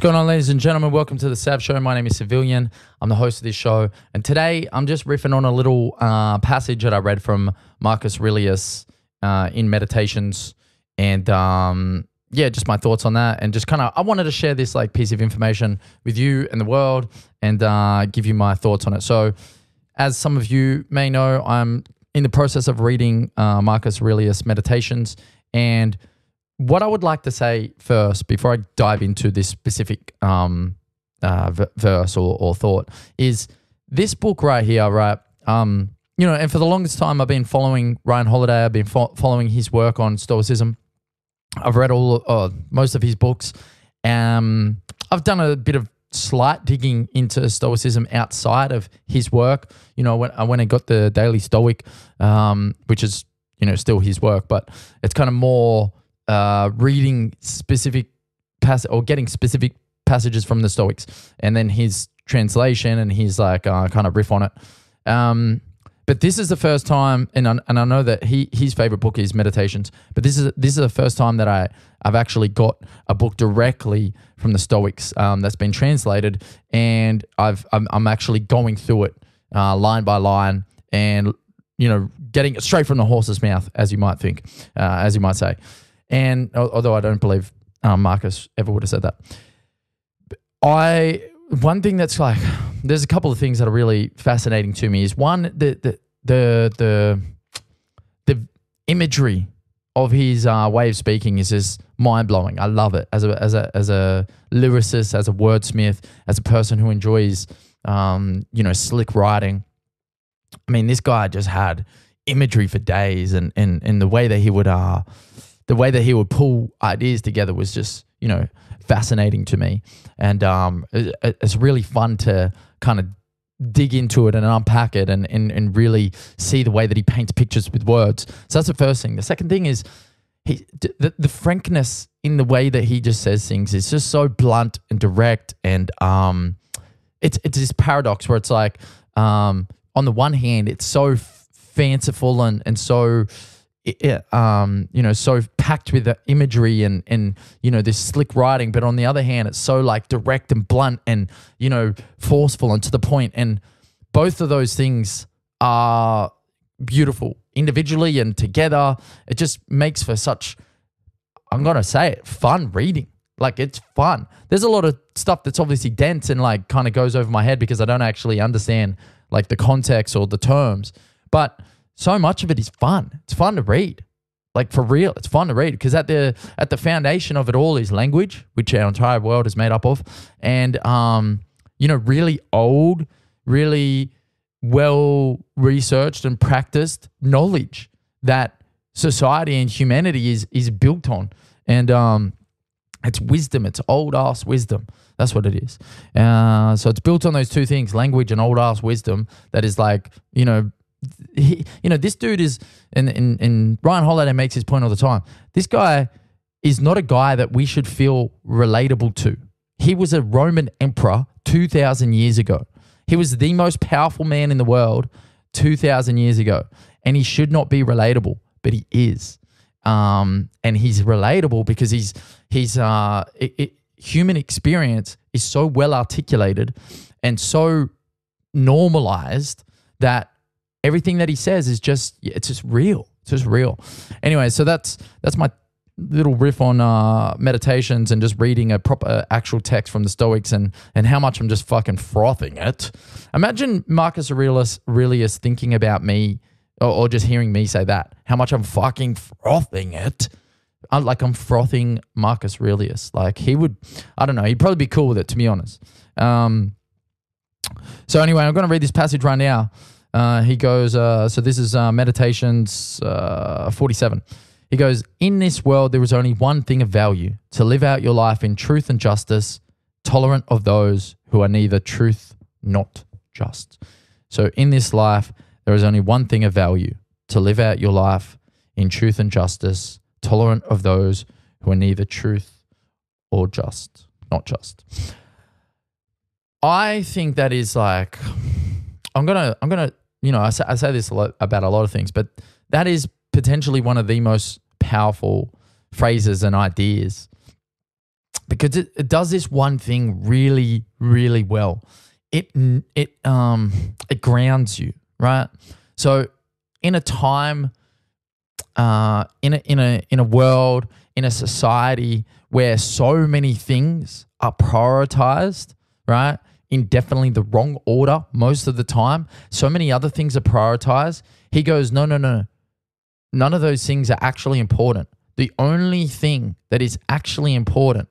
What's going on, ladies and gentlemen? Welcome to the Sav Show. My name is Savilian. I'm the host of this show, and today I'm just riffing on a little uh, passage that I read from Marcus Aurelius uh, in Meditations, and um, yeah, just my thoughts on that, and just kind of I wanted to share this like piece of information with you and the world, and uh, give you my thoughts on it. So, as some of you may know, I'm in the process of reading uh, Marcus Aurelius Meditations, and what I would like to say first, before I dive into this specific um, uh, verse or, or thought, is this book right here, right? Um, you know, and for the longest time, I've been following Ryan Holiday. I've been fo- following his work on Stoicism. I've read all uh, most of his books. Um, I've done a bit of slight digging into Stoicism outside of his work. You know, when I went and got the Daily Stoic, um, which is you know still his work, but it's kind of more uh, reading specific pass or getting specific passages from the Stoics, and then his translation and his like uh, kind of riff on it. Um, but this is the first time, and I, and I know that he his favorite book is Meditations. But this is this is the first time that I I've actually got a book directly from the Stoics um, that's been translated, and I've I'm, I'm actually going through it uh, line by line, and you know getting it straight from the horse's mouth, as you might think, uh, as you might say. And although I don't believe um, Marcus ever would have said that, I one thing that's like there's a couple of things that are really fascinating to me is one the the the the, the imagery of his uh, way of speaking is just mind blowing. I love it as a as a as a lyricist, as a wordsmith, as a person who enjoys um, you know slick writing. I mean, this guy just had imagery for days, and and and the way that he would uh the way that he would pull ideas together was just you know fascinating to me, and um, it, it's really fun to kind of dig into it and unpack it and, and and really see the way that he paints pictures with words. So that's the first thing. The second thing is he the, the frankness in the way that he just says things is just so blunt and direct and um it's it's this paradox where it's like um on the one hand it's so fanciful and and so um, you know, so packed with the imagery and and you know this slick writing, but on the other hand, it's so like direct and blunt and you know forceful and to the point. And both of those things are beautiful individually and together. It just makes for such, I'm gonna say it, fun reading. Like it's fun. There's a lot of stuff that's obviously dense and like kind of goes over my head because I don't actually understand like the context or the terms, but so much of it is fun. It's fun to read. Like for real, it's fun to read because at the at the foundation of it all is language, which our entire world is made up of, and um, you know, really old, really well researched and practiced knowledge that society and humanity is is built on, and um, it's wisdom. It's old ass wisdom. That's what it is. Uh, so it's built on those two things: language and old ass wisdom. That is like you know he, you know, this dude is, and, and, and Ryan Holiday makes his point all the time. This guy is not a guy that we should feel relatable to. He was a Roman emperor 2,000 years ago. He was the most powerful man in the world 2,000 years ago. And he should not be relatable, but he is. Um, and he's relatable because he's, he's, uh, it, it, human experience is so well articulated and so normalized that everything that he says is just it's just real. It's just real. Anyway, so that's that's my little riff on uh, meditations and just reading a proper actual text from the Stoics and and how much I'm just fucking frothing it. Imagine Marcus Aurelius, Aurelius thinking about me or, or just hearing me say that. How much I'm fucking frothing it. I'm, like I'm frothing Marcus Aurelius. Like he would, I don't know. He'd probably be cool with it, to be honest. Um, so anyway, I'm going to read this passage right now. Uh, he goes, uh, so this is uh, Meditations uh, 47. He goes, In this world, there is only one thing of value to live out your life in truth and justice, tolerant of those who are neither truth not just. So, in this life, there is only one thing of value to live out your life in truth and justice, tolerant of those who are neither truth or just, not just. I think that is like, I'm gonna, I'm gonna you know, I say, I say this a lot about a lot of things, but that is potentially one of the most powerful phrases and ideas because it, it does this one thing really, really well. It it um it grounds you, right? So in a time, uh, in a in a in a world, in a society where so many things are prioritized, right? In definitely the wrong order most of the time. So many other things are prioritized. He goes, no, no, no. None of those things are actually important. The only thing that is actually important,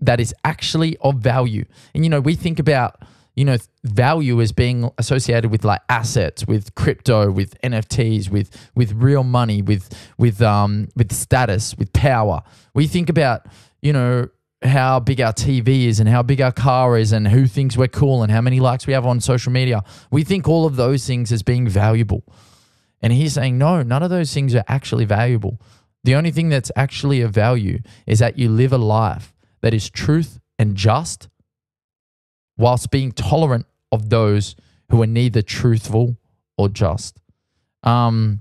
that is actually of value. And, you know, we think about, you know, value as being associated with like assets, with crypto, with NFTs, with with real money, with with um with status, with power. We think about, you know, how big our TV is and how big our car is and who thinks we're cool and how many likes we have on social media. We think all of those things as being valuable. And he's saying, no, none of those things are actually valuable. The only thing that's actually of value is that you live a life that is truth and just whilst being tolerant of those who are neither truthful or just. Um,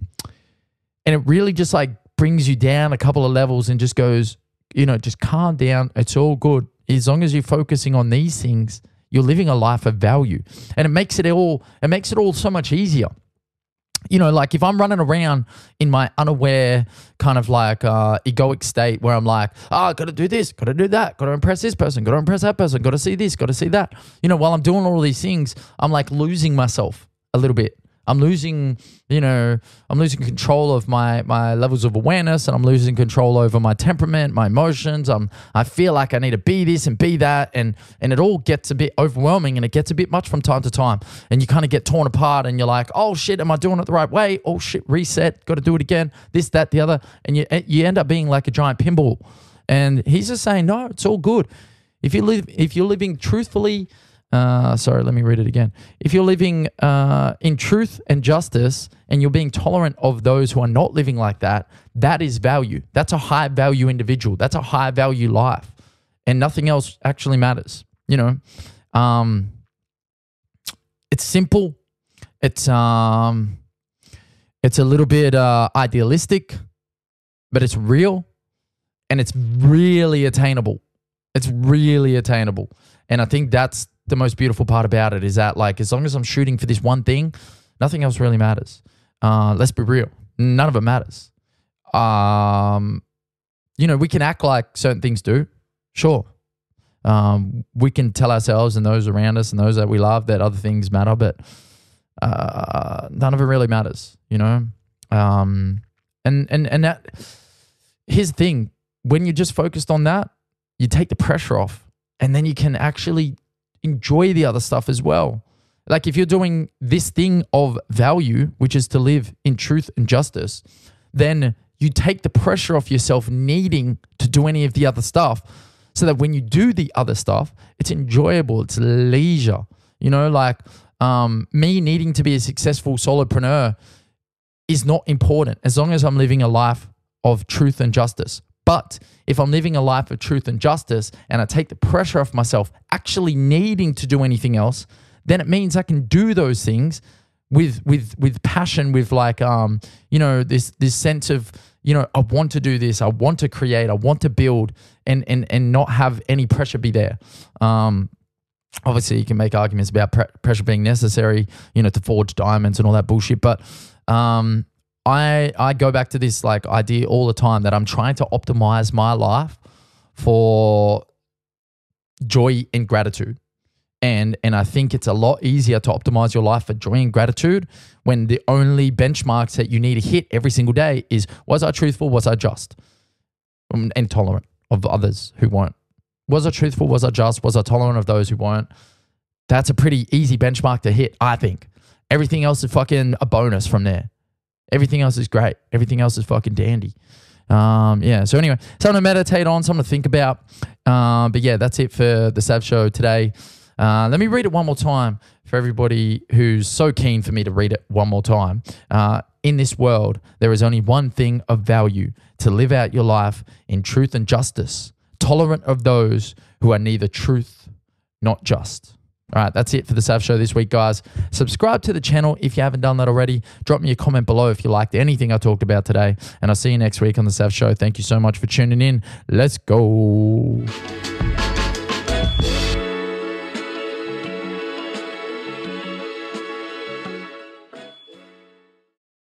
and it really just like brings you down a couple of levels and just goes, you know, just calm down. It's all good. As long as you're focusing on these things, you're living a life of value. And it makes it all, it makes it all so much easier you know, like if I'm running around in my unaware kind of like uh, egoic state where I'm like, oh, I got to do this, got to do that, got to impress this person, got to impress that person, got to see this, got to see that. You know, while I'm doing all these things, I'm like losing myself a little bit. I'm losing, you know, I'm losing control of my my levels of awareness, and I'm losing control over my temperament, my emotions. I'm I feel like I need to be this and be that, and and it all gets a bit overwhelming, and it gets a bit much from time to time, and you kind of get torn apart, and you're like, oh shit, am I doing it the right way? Oh shit, reset, got to do it again. This, that, the other, and you eh, you end up being like a giant pinball. And he's just saying, no, it's all good. If you live, if you're living truthfully uh, sorry, let me read it again. If you're living uh, in truth and justice and you're being tolerant of those who are not living like that, that is value. That's a high value individual. That's a high value life. And nothing else actually matters. You know, um, it's simple. It's um, it's a little bit uh, idealistic, but it's real, and it's really attainable. It's really attainable, and I think that's the most beautiful part about it is that like as long as I'm shooting for this one thing, nothing else really matters. Uh, let's be real, none of it matters. Um, you know, we can act like certain things do, sure. Um, we can tell ourselves and those around us and those that we love that other things matter, but uh, none of it really matters. You know, um, and and and that here's the thing: when you're just focused on that, you take the pressure off, and then you can actually enjoy the other stuff as well. Like if you're doing this thing of value, which is to live in truth and justice, then you take the pressure off yourself needing to do any of the other stuff so that when you do the other stuff, it's enjoyable, it's leisure. You know, like um, me needing to be a successful solopreneur is not important as long as I'm living a life of truth and justice. But if I'm living a life of truth and justice and I take the pressure off myself actually needing to do anything else, then it means I can do those things with with with passion, with like um, you know, this this sense of, you know, I want to do this, I want to create, I want to build and and and not have any pressure be there. Um obviously you can make arguments about pre- pressure being necessary, you know, to forge diamonds and all that bullshit, but um I I go back to this like idea all the time that I'm trying to optimize my life for joy and gratitude. And and I think it's a lot easier to optimize your life for joy and gratitude when the only benchmarks that you need to hit every single day is was I truthful, was I just? Um, and tolerant of others who weren't. Was I truthful, was I just, was I tolerant of those who weren't? That's a pretty easy benchmark to hit, I think. Everything else is fucking a bonus from there. Everything else is great. Everything else is fucking dandy. Um, yeah. So anyway, something to meditate on, something to think about. Um, but yeah, that's it for the Sav Show today. Uh, let me read it one more time for everybody who's so keen for me to read it one more time. Uh, in this world, there is only one thing of value to live out your life in truth and justice, tolerant of those who are neither truth not just. All right, that's it for the Sav Show this week, guys. Subscribe to the channel if you haven't done that already. Drop me a comment below if you liked anything I talked about today. And I'll see you next week on the Sav Show. Thank you so much for tuning in. Let's go.